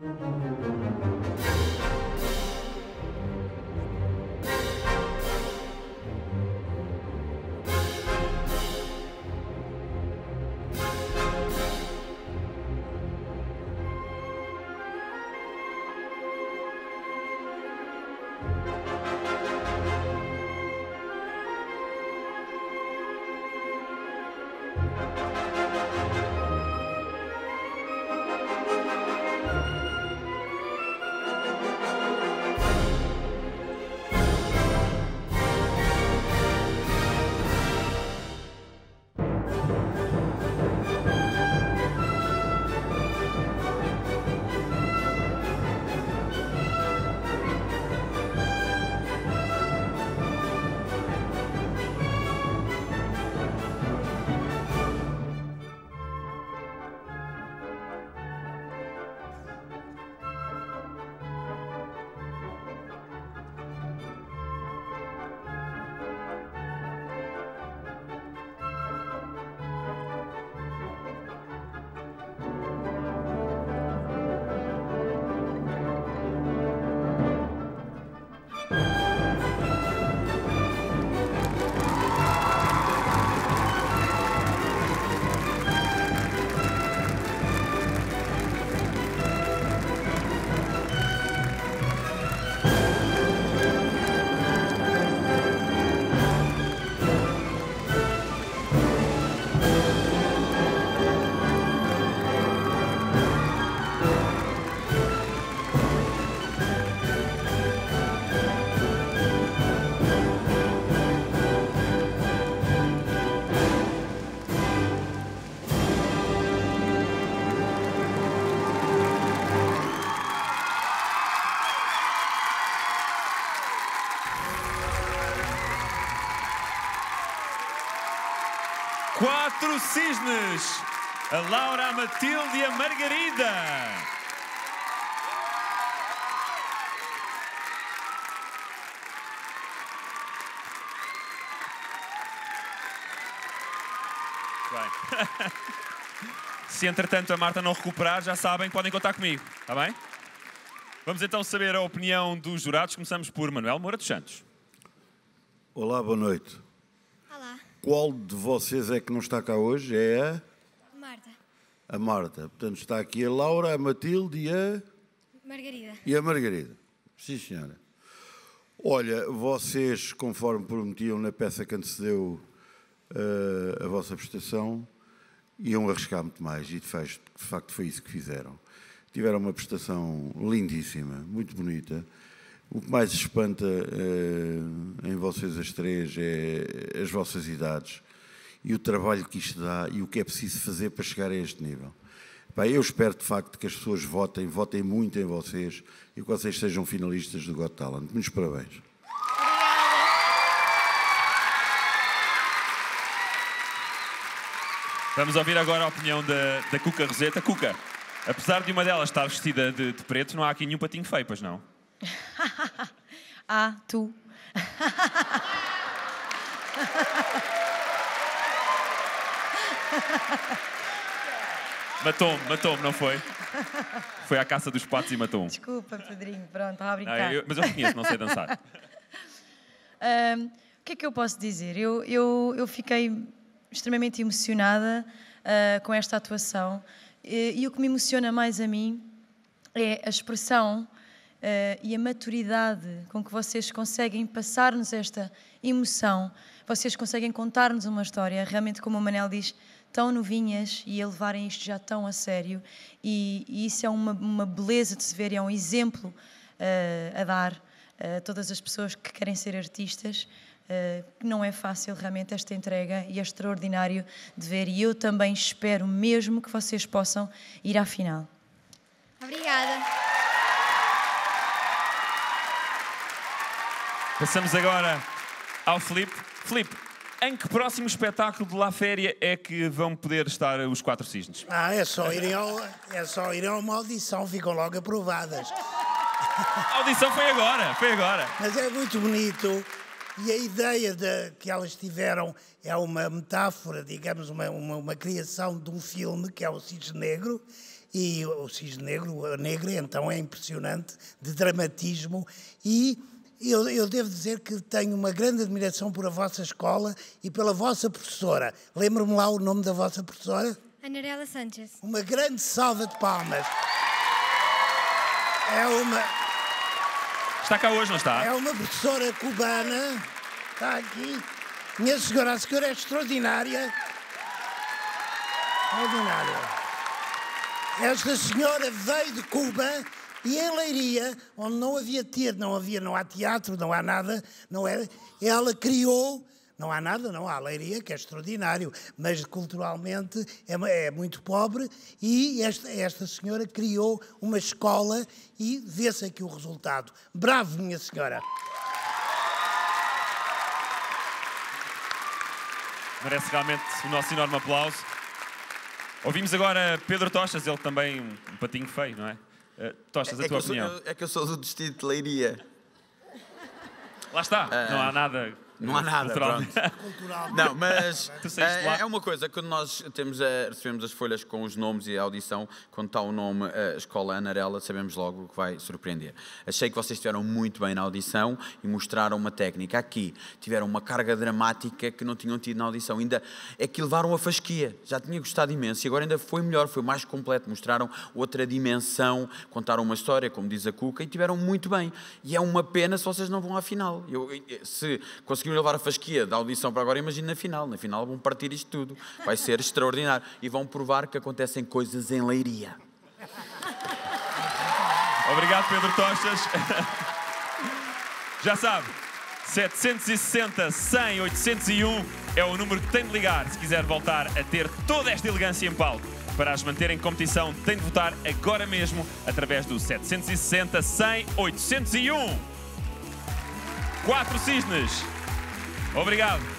Thank Quatro cisnes. A Laura, a Matilde e a Margarida. Bem. Se entretanto a Marta não recuperar, já sabem, podem contar comigo, está bem? Vamos então saber a opinião dos jurados. Começamos por Manuel Moura dos Santos. Olá, boa noite. Qual de vocês é que não está cá hoje? É a, Marta. a Marta. Portanto, está aqui a Laura, a Matilde e a, Margarida. e a Margarida. Sim, senhora. Olha, vocês, conforme prometiam na peça que antecedeu eh, a vossa prestação, iam arriscar muito mais e de facto, de facto foi isso que fizeram. Tiveram uma prestação lindíssima, muito bonita. O que mais espanta eh, em vocês as três é as vossas idades e o trabalho que isto dá e o que é preciso fazer para chegar a este nível. Eu espero de facto que as pessoas votem, votem muito em vocês e que vocês sejam finalistas do Got Talent. Muitos parabéns. Vamos ouvir agora a opinião da, da Cuca Roseta. Cuca, apesar de uma delas estar vestida de, de preto, não há aqui nenhum patinho feio, pois não? Ah, tu. Matou-me, matou-me, não foi? Foi à caça dos patos e matou-me. Desculpa, Pedrinho, pronto, estava a Não, brincar. eu- mas eu reconheço, não sei dançar. Ahm, o que é que eu posso dizer? Eu, eu, eu fiquei extremamente emocionada ah, com esta atuação e, e o que me emociona mais a mim é a expressão ah, e a maturidade com que vocês conseguem passar-nos esta emoção, vocês conseguem contar-nos uma história, realmente, como o Manel diz, tão novinhas e a levarem isto já tão a sério, e, e isso é uma, uma beleza de se ver, é um exemplo ah, a dar a todas as pessoas que querem ser artistas. Uh, não é fácil realmente esta entrega e é extraordinário de ver e eu também espero mesmo que vocês possam ir à final. Obrigada. Passamos agora ao Filipe. Filipe, em que próximo espetáculo de La Féria é que vão poder estar os quatro cisnes? Ah, é só irem, ao, é só irem a uma audição, ficam logo aprovadas. A audição foi agora, foi agora. Mas é muito bonito e a ideia de, que elas tiveram é uma metáfora, digamos, uma, uma, uma criação de um filme que é o Cisne Negro e o Cisne Negro, a Negra, então é impressionante, de dramatismo. E eu, eu devo dizer que tenho uma grande admiração por a vossa escola e pela vossa professora. Lembro-me lá o nome da vossa professora? Anarela Sanchez. Uma grande salva de palmas. É uma, Está cá hoje, não está? é uma professora cubana. Está aqui. Minha senhora, a senhora é extraordinária. Extraordinária. Esta senhora veio de Cuba e em Leiria, onde não havia ter, não havia, não há teatro, não há nada, não era, ela criou, não há nada, não há Leiria, que é extraordinário, mas culturalmente é, é muito pobre e esta, esta senhora criou uma escola e vê-se aqui o resultado. Bravo, minha senhora. Merece realmente o nosso enorme aplauso. Ouvimos agora Pedro Tochas, ele também um patinho feio, não é? Eh, Tochas, a É tua eu sou, opinião. eu- é que eu sou do distrito de Leiria. Lá está, não há nada. Não há nada, cultural. pronto. Não, mas é, é uma coisa, quando nós temos a- recebemos as folhas com os nomes e a audição, quando está o nome a Escola Anarela, sabemos logo o que vai surpreender. Achei que vocês estiveram muito bem na audição e mostraram uma técnica. Aqui tiveram uma carga dramática que não tinham tido na audição. Ainda é que levaram a fasquia. Já tinha gostado imenso e agora ainda foi melhor, foi mais completo. Mostraram outra dimensão, contaram uma história, como diz a Cuca, e tiveram muito bem. E é uma pena se vocês não vão à final. Eu, eu- se conseguiram levar a fasquia da audição para agora, imagina na final. Na final vão partir isto tudo. Vai ser extraordinário. E vão provar que acontecem coisas em Leiria. Obrigado, Pedro Tochas. Já sabe, 760 100 801 é o número que tem de ligar se quiser voltar a ter toda esta elegância em palco. Para as manter em competição, tem de votar agora mesmo através do 760 100 801. Quatro cisnes. Obrigado.